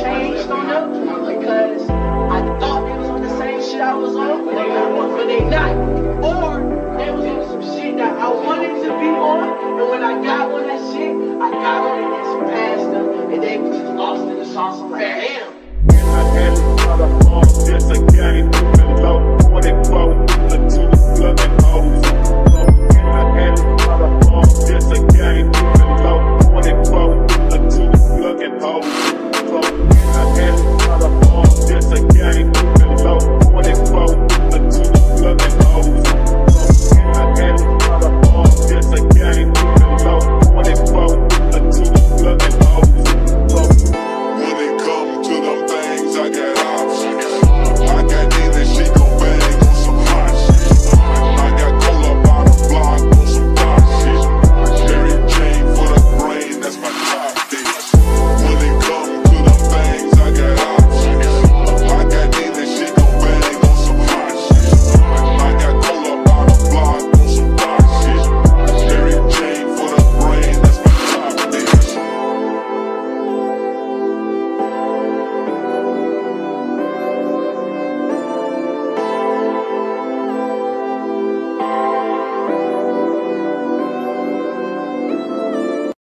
changed on them because I thought they was on the same shit I was on, but they not. But they not. Or they was on some shit that I wanted to be on, and when I got on that shit, I got on it and surpassed them, and they was just lost in the sauce. I'm like, damn. I had to follow off just a game.